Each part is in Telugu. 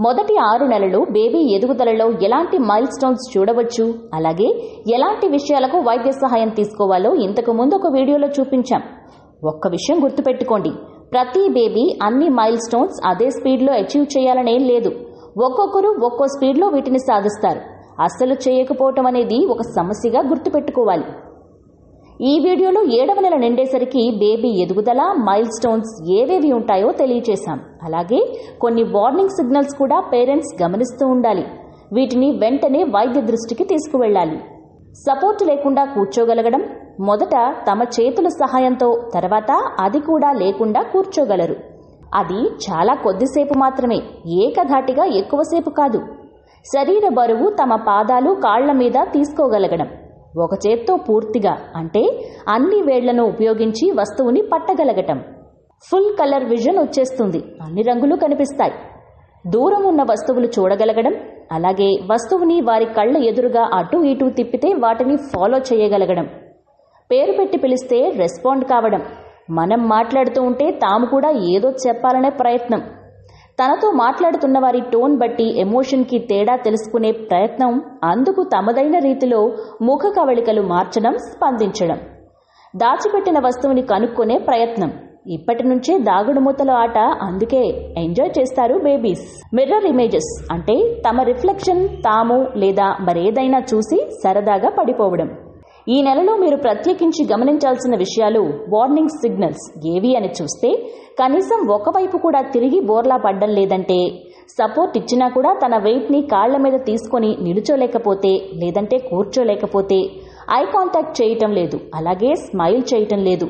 మొదటి ఆరు నెలలు బేబీ ఎదుగుదలలో ఎలాంటి మైల్ స్టోన్స్ చూడవచ్చు? అలాగే ఎలాంటి విషయాలకు వైద్య సహాయం తీసుకోవాలో ఇంతకు ముందు ఒక వీడియోలో చూపించాం. ఒక్క విషయం గుర్తుపెట్టుకోండి. ప్రతి బేబీ అన్ని మైల్ స్టోన్స్ అదే స్పీడ్లో అచీవ్ చేయాలనేం లేదు. ఒక్కొక్కరు ఒక్కో స్పీడ్లో వీటిని సాధిస్తారు. అస్సలు చేయకపోవటం అనేది ఒక సమస్యగా గుర్తుపెట్టుకోవాలి. ఈ వీడియోలో ఏడవ నెల నిండేసరికి బేబీ ఎదుగుదల మైల్ స్టోన్స్ ఏవేవి ఉంటాయో తెలియచేశాం. అలాగే కొన్ని వార్నింగ్ సిగ్నల్స్ కూడా పేరెంట్స్ గమనిస్తూ ఉండాలి. వీటిని వెంటనే వైద్య దృష్టికి తీసుకువెళ్ళాలి. సపోర్ట్ లేకుండా కూర్చోగలగడం మొదట తమ చేతుల సహాయంతో తర్వాత అది కూడా లేకుండా కూర్చోగలరు. అది చాలా కొద్దిసేపు మాత్రమే ఏకధాటిగా ఎక్కువసేపు కాదు. శరీర బరువు తమ పాదాలు కాళ్ళ మీద తీసుకోగలగడం. ఒక చేత్తో పూర్తిగా అంటే అన్ని వేళ్ళను ఉపయోగించి వస్తువుని పట్టగలగటం. ఫుల్ కలర్ విజన్ వచ్చేస్తుంది. అన్ని రంగులు కనిపిస్తాయి. దూరం ఉన్న వస్తువులు చూడగలగడం అలాగే వస్తువుని వారి కళ్ళ ఎదురుగా అటు ఇటు తిప్పితే వాటిని ఫాలో చేయగలగడం. పేరు పెట్టి పిలిస్తే రెస్పాండ్ కావడం. మనం మాట్లాడుతూ ఉంటే తాము కూడా ఏదో చెప్పాలనే ప్రయత్నం. తనతో మాట్లాడుతున్న వారి టోన్ బట్టి ఎమోషన్కి తేడా తెలుసుకునే ప్రయత్నం అందుకు తమదైన రీతిలో ముఖ కవళికలు మార్చడం స్పందించడం. దాచిపెట్టిన వస్తువుని కనుక్కునే ప్రయత్నం. ఇప్పటి నుంచే దాగుడు మూతల ఆట అందుకే ఎంజాయ్ చేస్తారు బేబీస్. మిర్రర్ ఇమేజెస్ అంటే తమ రిఫ్లెక్షన్ తాము లేదా మరేదైనా చూసి సరదాగా పడిపోవడం. ఈ నెలలో మీరు ప్రత్యేకించి గమనించాల్సిన విషయాలు వార్నింగ్ సిగ్నల్స్ ఏవి అని చూస్తే కనీసం ఒకవైపు కూడా తిరిగి బోర్లా పడ్డం లేదంటే సపోర్ట్ ఇచ్చినా కూడా తన వెయిట్ని కాళ్ళ మీద తీసుకొని నిలుచోలేకపోతే లేదంటే కూర్చోలేకపోతే ఐ కాంటాక్ట్ చేయటం లేదు అలాగే స్మైల్ చేయటం లేదు.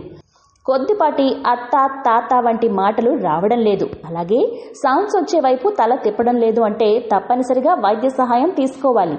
కొద్దిపాటి అత్త తాత వంటి మాటలు రావడం లేదు అలాగే సౌండ్స్ వచ్చే వైపు తల తిప్పడం లేదు అంటే తప్పనిసరిగా వైద్య సహాయం తీసుకోవాలి.